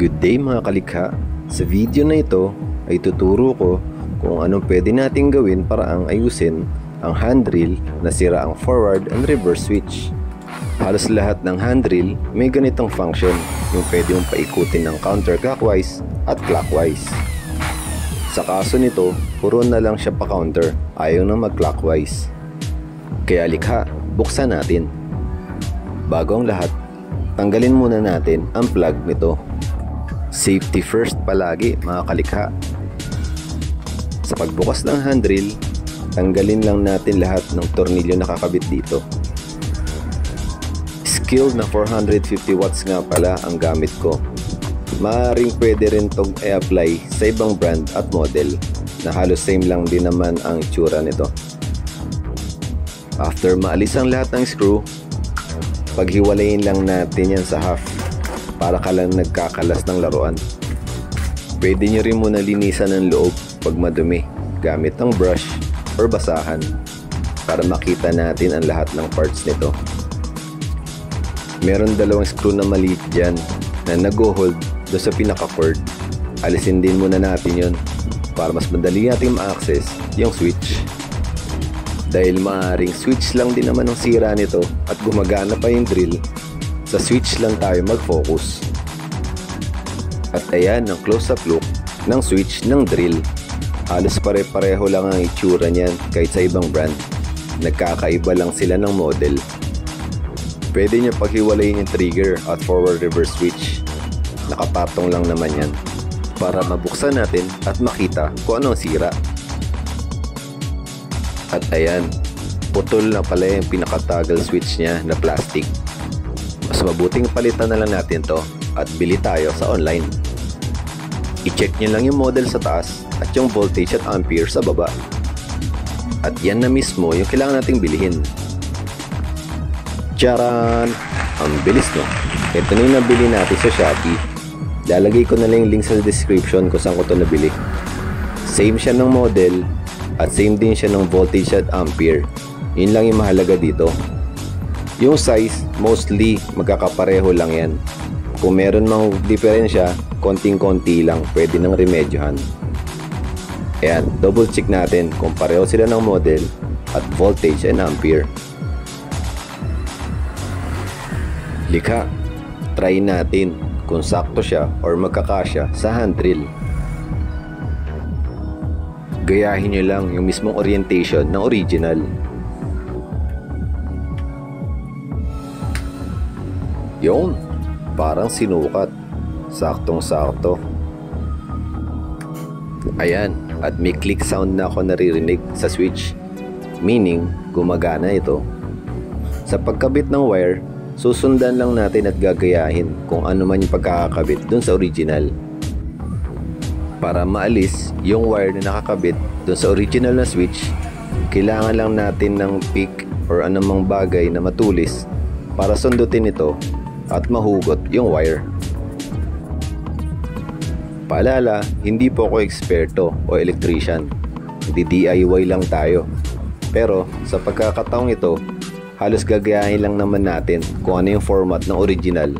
Good day mga kalikha! Sa video na ito ay tuturo ko kung anong pwede nating gawin para ang ayusin ang handrail na sira ang forward and reverse switch. Halos lahat ng handrail may ganitong function yung pwede mong paikutin ng counterclockwise at clockwise. Sa kaso nito, puro na lang siya pa counter, ayaw na mag-clockwise. Kaya likha, buksan natin. Bago ang lahat, tanggalin muna natin ang plug nito. Safety first palagi mga kalikha. Sa pagbukas ng handrail, tanggalin lang natin lahat ng tornilyo na kakabit dito. Skilled na 450 watts nga pala ang gamit ko. Maaring pwede rin itong i-apply sa ibang brand at model na halos same lang din naman ang itsura nito. After maalis ang lahat ng screw, paghiwalayin lang natin yan sa half para ka lang nagkakalas ng laruan. Pwede nyo rin muna linisan ang loob pag madumi gamit ang brush or basahan para makita natin ang lahat ng parts nito. Meron dalawang screw na maliit dyan na nag-hold do sa pinaka-cord. Alisin din muna natin yon para mas madali natin ma-access yung switch. Dahil maaaring switch lang din naman ang sira nito at gumagana pa yung drill, sa switch lang tayo mag-focus. At ayan ang close-up look ng switch ng drill. Halos pare-pareho lang ang itsura niyan kahit sa ibang brand. Nagkakaiba lang sila ng model. Pwede niyo paghiwalayin yung trigger at forward reverse switch. Nakapatong lang naman yan para mabuksan natin at makita kung ano ang sira. At ayan, putol na pala yung pinakatagal switch niya na plastic. Mas mabuting palitan na lang natin to at bili tayo sa online. I-check nyo lang yung model sa taas at yung voltage at ampere sa baba. At yan na mismo yung kailangan nating bilihin. Charan! Ang bilis no? Ito na yung nabili natin sa Shopee. Lalagay ko na lang yung link sa description kung saan ko ito nabili. Same siya ng model at same din siya ng voltage at ampere. Yun lang yung mahalaga dito. Yung size, mostly magkakapareho lang yan. Kung meron mang diferensya, konting-konti lang, pwede nang remedyohan. Ayan, double check natin kung pareho sila ng model at voltage and ampere. Likha, try natin kung sakto siya or magkakasya sa handrail. Gayahin nyo lang yung mismong orientation ng original. Yun, parang sinukat. Saktong-sakto. Ayan, at may click sound na ako naririnig sa switch. Meaning, gumagana ito. Sa pagkabit ng wire, susundan lang natin at gagayahin kung ano man yung pagkakakabit dun sa original. Para maalis yung wire na nakakabit dun sa original na switch, kailangan lang natin ng pick or anumang bagay na matulis para sundutin ito at mahugot yung wire. Paalala, hindi po ako eksperto o electrician. Hindi DIY lang tayo. Pero sa pagkakataong ito, halos gagayahin lang naman natin kung ano yung format ng original.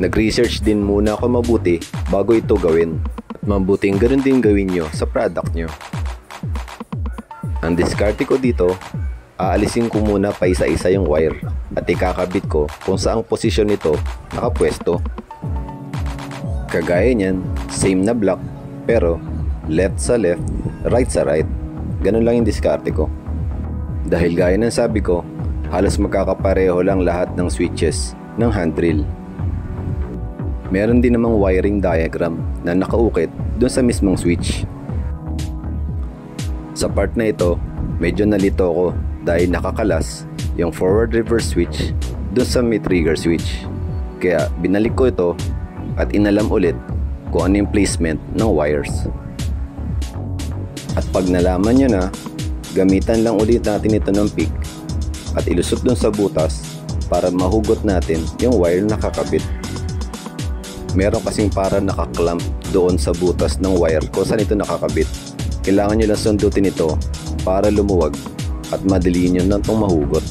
Nag-research din muna ako mabuti bago ito gawin. At mabuting ganun din gawin nyo sa product nyo. Ang diskarte ko dito, aalisin ko muna pa isa-isa yung wire at ikakabit ko kung saang posisyon nito nakapwesto. Kagaya niyan, same na block pero left sa left, right sa right. Ganun lang yung diskarte ko. Dahil gaya ng sabi ko, halos magkakapareho lang lahat ng switches ng handrail. Meron din namang wiring diagram na nakaukit doon sa mismong switch. Sa part na ito, medyo nalito ko dahil nakakalas yung forward reverse switch doon sa may trigger switch. Kaya binalik ko ito at inalam ulit kung ano yung placement ng wires. At pag nalaman nyo na, gamitan lang ulit natin ito ng pick at ilusot dun sa butas para mahugot natin yung wire na nakakabit. Meron kasing para nakaklamp doon sa butas ng wire kung saan ito nakakabit. Kailangan nyo lang sundutin ito para lumuwag at madali nyo nang itong mahugot.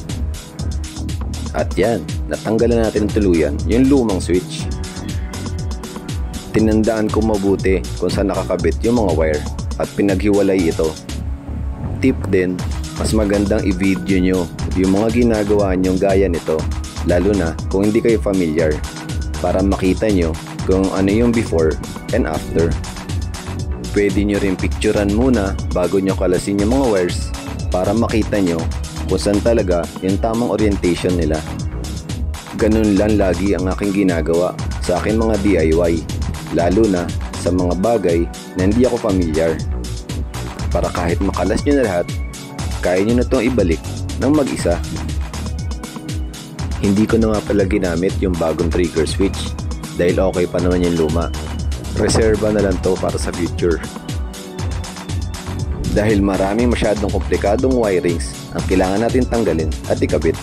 At yan, natanggalan natin ng tuluyan yung lumang switch. Tinandaan ko mabuti kung saan nakakabit yung mga wire at pinaghiwalay ito. Tip din, mas magandang i-video nyo yung mga ginagawa nyong gaya nito lalo na kung hindi kayo familiar para makita nyo kung ano yung before and after. Pwede nyo rin picturean muna bago nyo kalasin yung mga wires para makita nyo kung saan talaga yung tamang orientation nila. Ganun lang lagi ang aking ginagawa sa akin mga DIY lalo na sa mga bagay na hindi ako familiar. Para kahit makalas nyo na lahat, kaya nyo na itong ibalik ng mag-isa. Hindi ko na nga pala ginamit yung bagong trigger switch dahil okay pa naman yung luma. Reserva na lang to para sa future. Dahil maraming masyadong komplikadong wirings ang kailangan natin tanggalin at ikabit.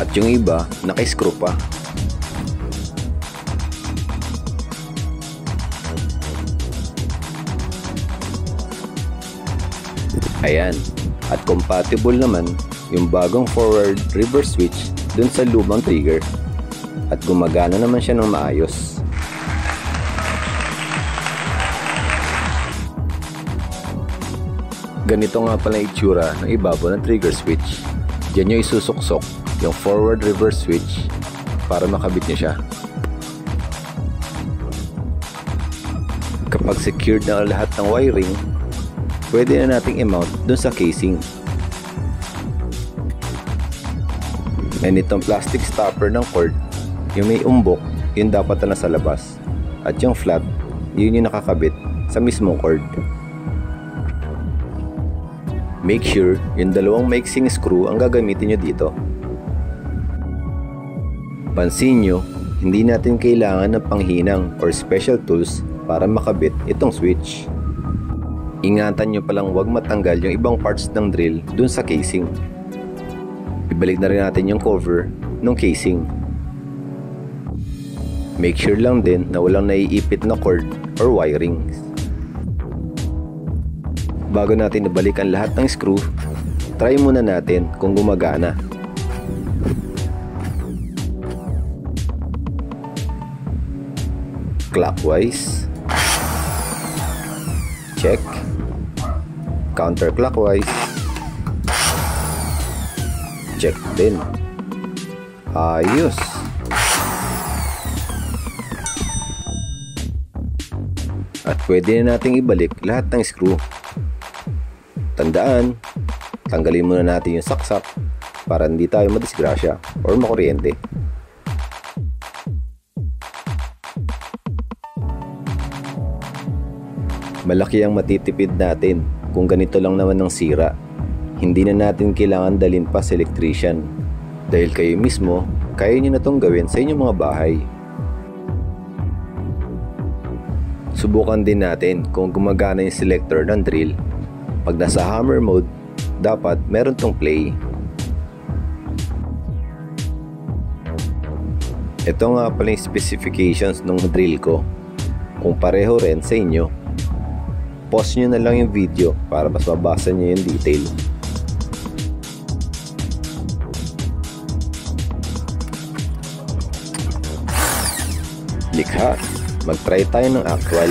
At yung iba, naka-screw pa. Ayan. At compatible naman yung bagong forward reverse switch dun sa lumang trigger. At gumagana naman siya ng maayos. Ganito nga pala itsura ng ibabaw ng trigger switch. Diyan nyo isusuksok yung forward reverse switch para makabit nyo siya. Kapag secured na lahat ng wiring, pwede na nating i-mount dun sa casing. And itong plastic stopper ng cord, yung may umbok, yun dapat na nasa labas. At yung flat, yun yung nakakabit sa mismong cord. Make sure yung dalawang mixing screw ang gagamitin nyo dito. Pansin nyo, hindi natin kailangan ng panghinang or special tools para makabit itong switch. Ingatan nyo palang huwag matanggal yung ibang parts ng drill dun sa casing. Ibalik na rin natin yung cover ng casing. Make sure lang din na walang naiipit na cord or wirings. Bago natin ibalik ang lahat ng screw, try muna natin kung gumagana. Clockwise. Check. Counterclockwise. Check din. Ayos. At pwede na nating ibalik lahat ng screw. Tandaan, tanggalin muna natin yung saksak para hindi tayo madisgrasya or makuryente. Malaki ang matitipid natin kung ganito lang naman ang sira. Hindi na natin kailangan dalin pa sa electrician dahil kayo mismo kaya nyo na itong gawin sa inyong mga bahay. Subukan din natin kung gumagana yung selector ng drill pag nasa hammer mode, dapat meron tong play. Ito nga pala yung specifications ng drill ko. Kung pareho rin sa inyo, pause nyo na lang yung video para mas mabasa nyo yung detail. Likha, mag-try tayo ng actual.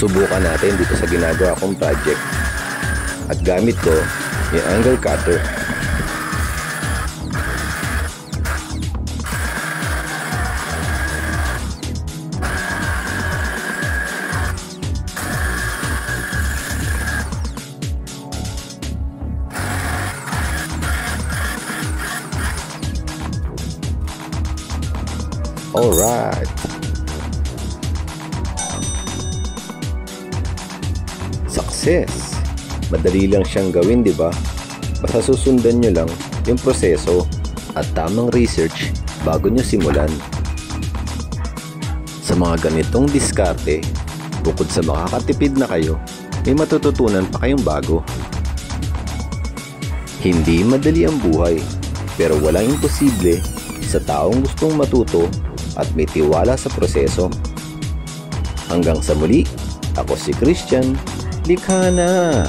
Subukan natin dito sa ginagawa kong project. At gamit ko yung angle cutter. Alright. Success! Madali lang siyang gawin, di ba? Basta susundan nyo lang yung proseso at tamang research bago nyo simulan. Sa mga ganitong diskarte, bukod sa makakatipid na kayo, may matututunan pa kayong bago. Hindi madali ang buhay, pero walang imposible sa taong gustong matuto at may tiwala sa proseso. Hanggang sa muli, ako si Christian Likha na!